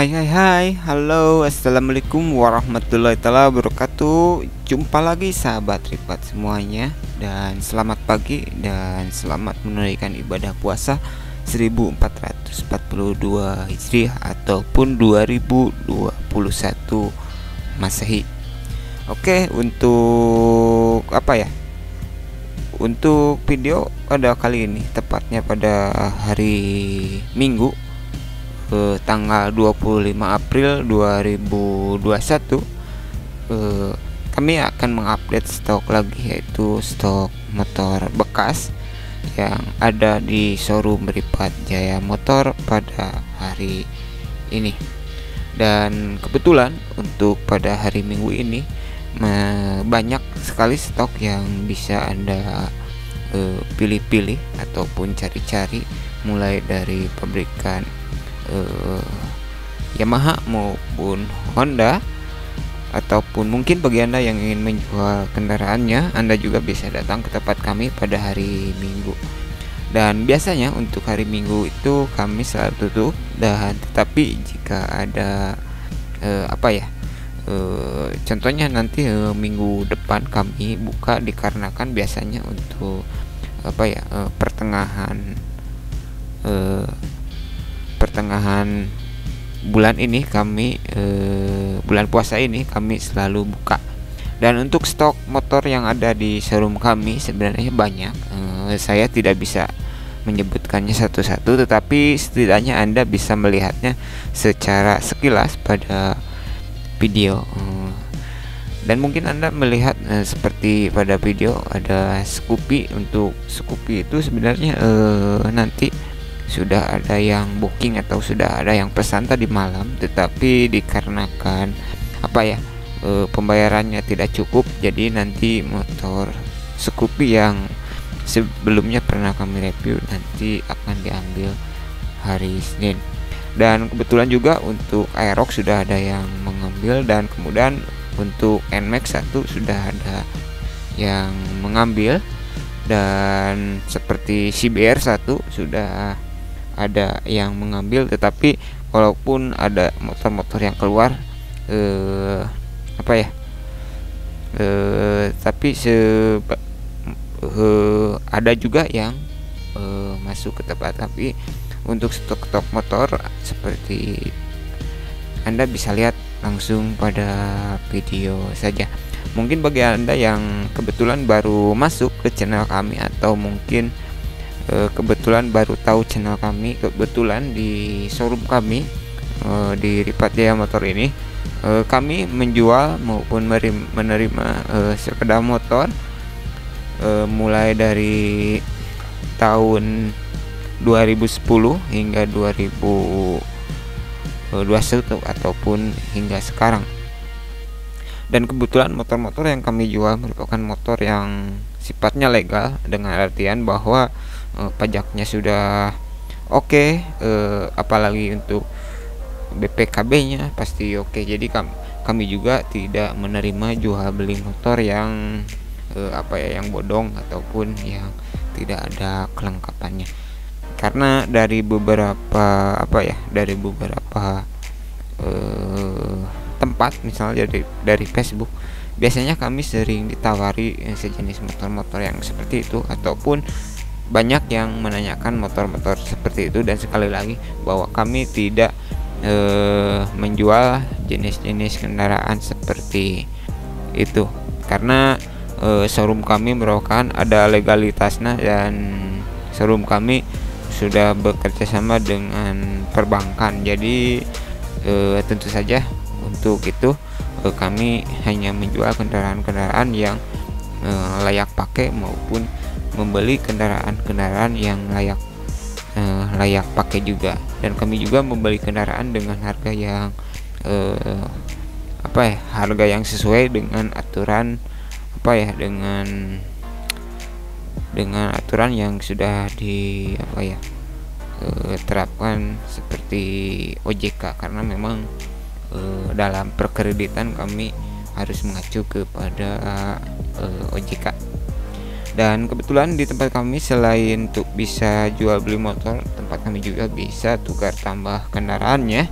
Hai hai hai. Halo Assalamualaikum warahmatullahi wabarakatuh. Jumpa lagi sahabat ripat semuanya. Dan selamat pagi dan selamat menunaikan ibadah puasa 1442 Hijriah ataupun 2021 Masehi. Oke untuk apa ya? Untuk video pada kali ini tepatnya pada hari Minggu eh, tanggal 25 April 2021 eh, kami akan mengupdate stok lagi yaitu stok motor bekas yang ada di showroom Beripat Jaya Motor pada hari ini. Dan kebetulan untuk pada hari Minggu ini banyak sekali stok yang bisa anda eh, pilih-pilih uh, ataupun cari-cari mulai dari pabrikan uh, Yamaha maupun Honda ataupun mungkin bagi anda yang ingin menjual kendaraannya anda juga bisa datang ke tempat kami pada hari Minggu. Dan biasanya untuk hari Minggu itu kami selalu tutup dan tetapi jika ada uh, apa ya uh, contohnya nanti uh, minggu depan kami buka dikarenakan biasanya untuk apa ya uh, pertengahan pertengahan bulan ini kami uh, bulan puasa ini kami selalu buka. Dan untuk stok motor yang ada di showroom kami sebenarnya banyak. Uh, saya tidak bisa menyebutkannya satu-satu tetapi setidaknya Anda bisa melihatnya secara sekilas pada video. Eh, dan mungkin anda melihat uh, seperti pada video ada Scoopy. Untuk Scoopy itu sebenarnya nanti sudah ada yang booking atau sudah ada yang pesan tadi malam tetapi dikarenakan apa ya uh, pembayarannya tidak cukup jadi nanti motor Scoopy yang sebelumnya pernah kami review nanti akan diambil hari Senin. Dan kebetulan juga untuk Aerox sudah ada yang mengambil dan kemudian untuk Nmax 1 sudah ada yang mengambil. Dan seperti CBR 1 sudah ada yang mengambil tetapi walaupun ada motor-motor yang keluar eh, apa ya eh, tapi se eh, ada juga yang eh, masuk ke tempat tapi untuk stok-stok motor seperti Anda bisa lihat langsung pada video saja. Mungkin bagi Anda yang kebetulan baru masuk ke channel kami atau mungkin e, kebetulan baru tahu channel kami, kebetulan di showroom kami e, di Ripat Jaya Motor ini e, kami menjual maupun menerima e, sepeda motor mulai dari tahun 2010 hingga 2021 ataupun hingga sekarang. Dan kebetulan motor-motor yang kami jual merupakan motor yang sifatnya legal dengan artian bahwa e, pajaknya sudah oke okay, e, apalagi untuk BPKB-nya pasti oke okay. jadi kami, kami juga tidak menerima jual beli motor yang e, apa ya yang bodong ataupun yang tidak ada kelengkapannya karena dari beberapa apa ya dari beberapa uh, tempat misalnya dari dari Facebook biasanya kami sering ditawari sejenis motor-motor yang seperti itu ataupun banyak yang menanyakan motor-motor seperti itu dan sekali lagi bahwa kami tidak uh, menjual jenis-jenis kendaraan seperti itu. Karena uh, showroom kami merupakan ada legalitasnya dan showroom kami sudah bekerja sama dengan perbankan. Jadi e, tentu saja untuk itu e, kami hanya menjual kendaraan-kendaraan yang e, layak pakai maupun membeli kendaraan-kendaraan yang layak e, layak pakai juga. Dan kami juga membeli kendaraan dengan harga yang e, apa ya harga yang sesuai dengan aturan apa ya dengan dengan aturan yang sudah di apa ya eh, terapkan seperti OJK karena memang eh, dalam perkreditan kami harus mengacu kepada eh, OJK dan kebetulan di tempat kami selain untuk bisa jual beli motor tempat kami juga bisa tukar tambah kendaraannya.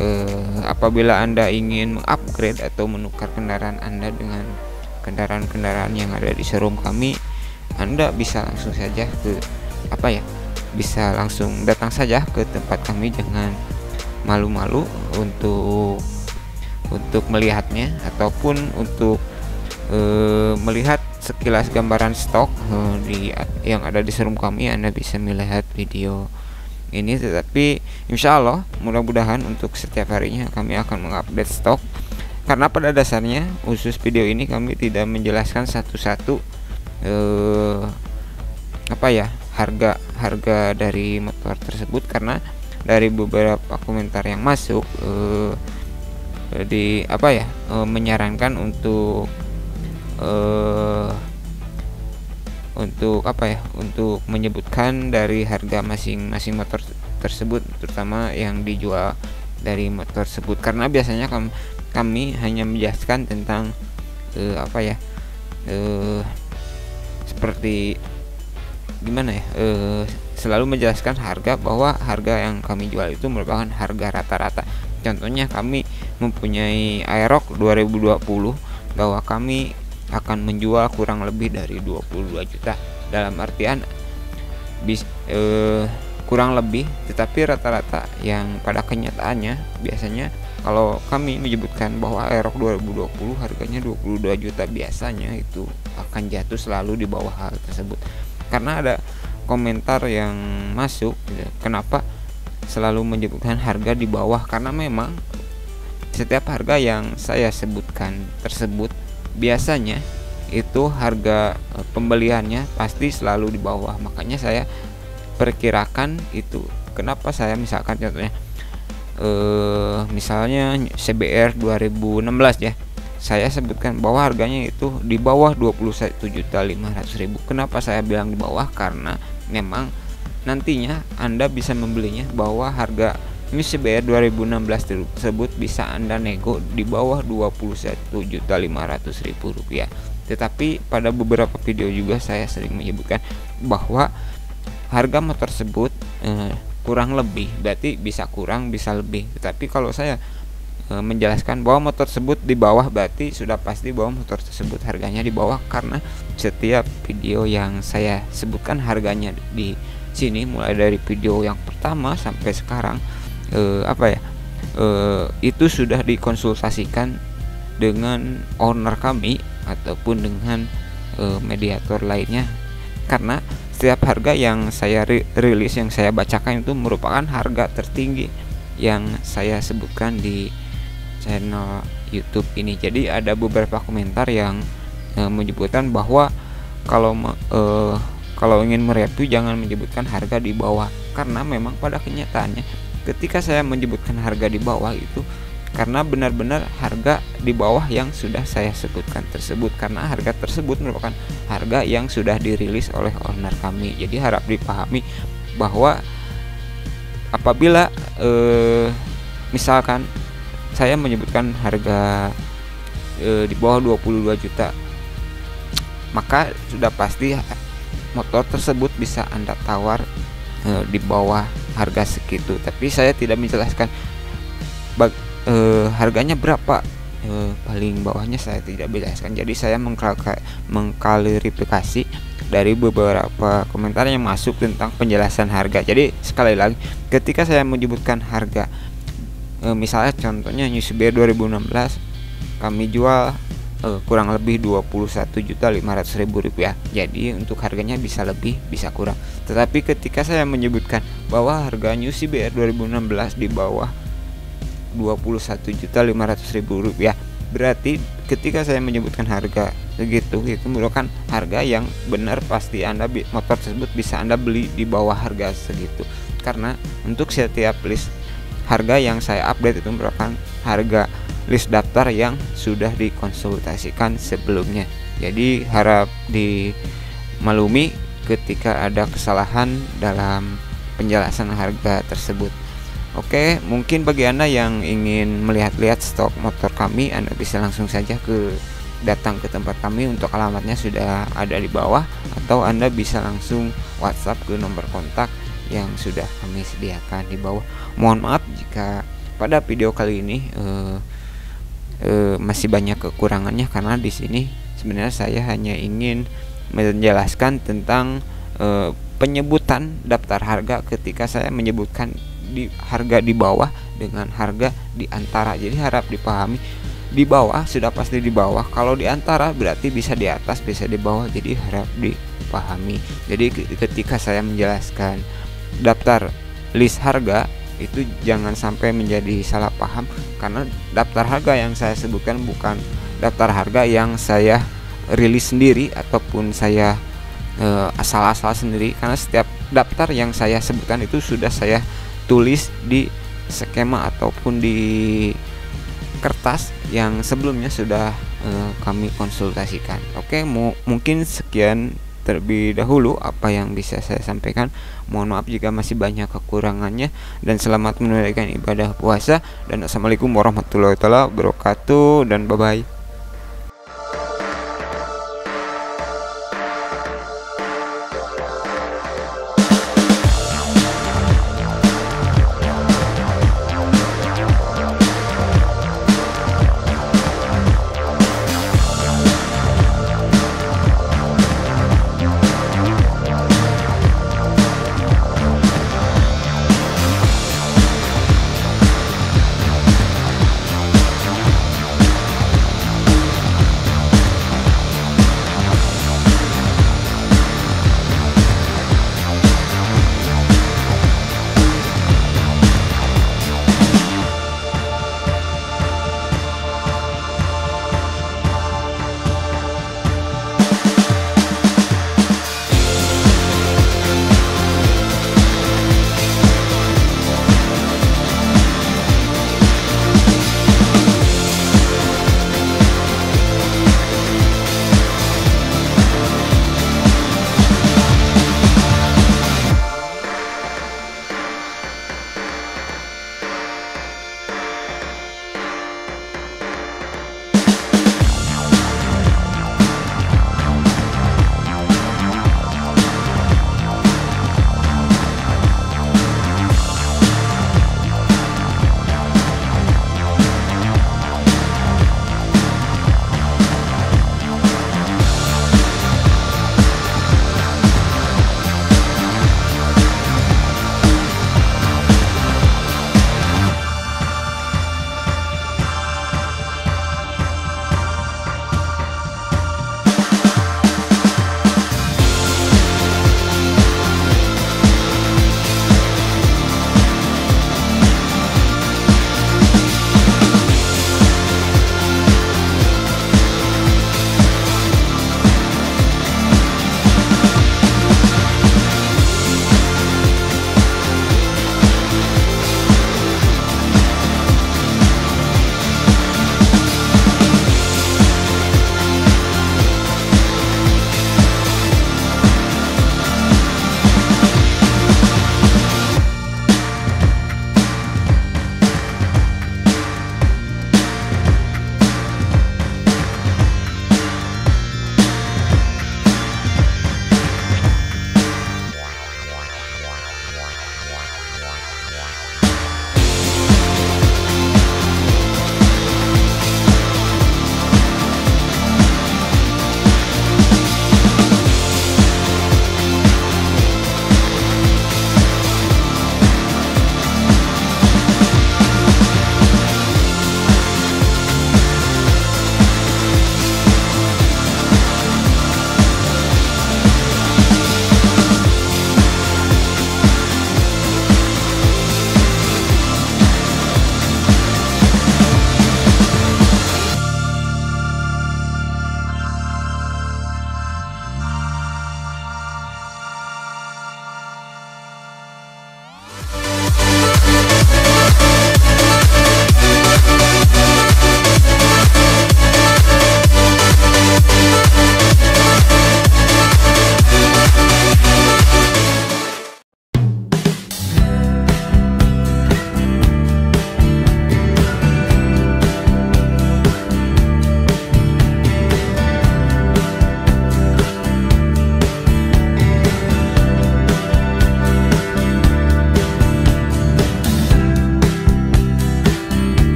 Eh, apabila anda ingin mengupgrade atau menukar kendaraan anda dengan kendaraan-kendaraan yang ada di showroom kami anda bisa langsung saja ke apa ya bisa langsung datang saja ke tempat kami jangan malu-malu untuk untuk melihatnya ataupun untuk e, melihat sekilas gambaran stok e, di yang ada di showroom kami Anda bisa melihat video ini. Tetapi insya Allah mudah-mudahan untuk setiap harinya kami akan mengupdate stok. Karena pada dasarnya khusus video ini kami tidak menjelaskan satu-satu e, apa ya harga harga dari motor tersebut. Karena dari beberapa komentar yang masuk eh, di apa ya eh, menyarankan untuk eh, untuk apa ya? Untuk menyebutkan dari harga masing-masing motor tersebut terutama yang dijual dari motor tersebut. Karena biasanya kami, kami hanya menjelaskan tentang eh, apa ya? Eh, seperti gimana ya? Eh, selalu menjelaskan harga bahwa harga yang kami jual itu merupakan harga rata-rata. Contohnya kami mempunyai Aerox 2020 bahwa kami akan menjual kurang lebih dari 22 juta dalam artian bis eh, kurang lebih tetapi rata-rata yang pada kenyataannya biasanya kalau kami menyebutkan bahwa Aerox 2020 harganya 22 juta biasanya itu akan jatuh selalu di bawah hal tersebut karena ada komentar yang masuk gitu. kenapa selalu menyebutkan harga di bawah karena memang setiap harga yang saya sebutkan tersebut biasanya itu harga e, pembeliannya pasti selalu di bawah makanya saya perkirakan itu kenapa saya misalkan contohnya eh misalnya CBR 2016 ya saya sebutkan bahwa harganya itu di bawah 21.500.000. Kenapa saya bilang di bawah? Karena memang nantinya Anda bisa membelinya bahwa harga CBR 2016 tersebut bisa Anda nego di bawah 21.500.000 rupiah. Tetapi pada beberapa video juga saya sering menyebutkan bahwa harga motor tersebut eh, kurang lebih berarti bisa kurang bisa lebih. Tetapi kalau saya e, menjelaskan bahwa motor tersebut di bawah berarti sudah pasti bahwa motor tersebut harganya di bawah karena setiap video yang saya sebutkan harganya di sini mulai dari video yang pertama sampai sekarang e, apa ya? E, itu sudah dikonsultasikan dengan owner kami ataupun dengan e, mediator lainnya. Karena setiap harga yang saya rilis yang saya bacakan itu merupakan harga tertinggi yang saya sebutkan di channel YouTube ini. Jadi ada beberapa komentar yang e, menyebutkan bahwa kalau e, kalau ingin mereview jangan menyebutkan harga di bawah. Karena memang pada kenyataannya ketika saya menyebutkan harga di bawah itu karena benar-benar harga di bawah yang sudah saya sebutkan tersebut. Karena harga tersebut merupakan harga yang sudah dirilis oleh owner kami. Jadi harap dipahami bahwa apabila eh, misalkan saya menyebutkan harga e, di bawah 22 juta maka sudah pasti motor tersebut bisa Anda tawar e, di bawah harga segitu. Tapi saya tidak menjelaskan bag, e, harganya berapa. E, paling bawahnya saya tidak menjelaskan. Jadi saya mengklarifikasi dari beberapa komentar yang masuk tentang penjelasan harga. Jadi sekali lagi ketika saya menyebutkan harga misalnya contohnya New CBR 2016 kami jual e, kurang lebih 21.500.000 rupiah. Jadi untuk harganya bisa lebih bisa kurang. Tetapi ketika saya menyebutkan bahwa harga New CBR 2016 di bawah 21.500.000 rupiah berarti ketika saya menyebutkan harga segitu itu merupakan harga yang benar pasti anda motor tersebut bisa anda beli di bawah harga segitu. Karena untuk setiap list harga yang saya update itu merupakan harga list daftar yang sudah dikonsultasikan sebelumnya. Jadi harap dimaklumi ketika ada kesalahan dalam penjelasan harga tersebut. Oke, mungkin bagi Anda yang ingin melihat-lihat stok motor kami, Anda bisa langsung saja ke datang ke tempat kami untuk alamatnya sudah ada di bawah atau Anda bisa langsung WhatsApp ke nomor kontak yang sudah kami sediakan di bawah. Mohon maaf jika pada video kali ini uh, uh, masih banyak kekurangannya karena di sini sebenarnya saya hanya ingin menjelaskan tentang uh, penyebutan daftar harga ketika saya menyebutkan di harga di bawah dengan harga di antara. Jadi harap dipahami. Di bawah sudah pasti di bawah. Kalau di antara berarti bisa di atas bisa di bawah. Jadi harap dipahami. Jadi ketika saya menjelaskan daftar list harga itu jangan sampai menjadi salah paham karena daftar harga yang saya sebutkan bukan daftar harga yang saya rilis sendiri ataupun saya e, asal-asal sendiri karena setiap daftar yang saya sebutkan itu sudah saya tulis di skema ataupun di kertas yang sebelumnya sudah uh, kami konsultasikan. Oke, mu mungkin sekian terlebih dahulu apa yang bisa saya sampaikan. Mohon maaf jika masih banyak kekurangannya dan selamat menunaikan ibadah puasa dan assalamualaikum warahmatullahi wabarakatuh dan bye bye.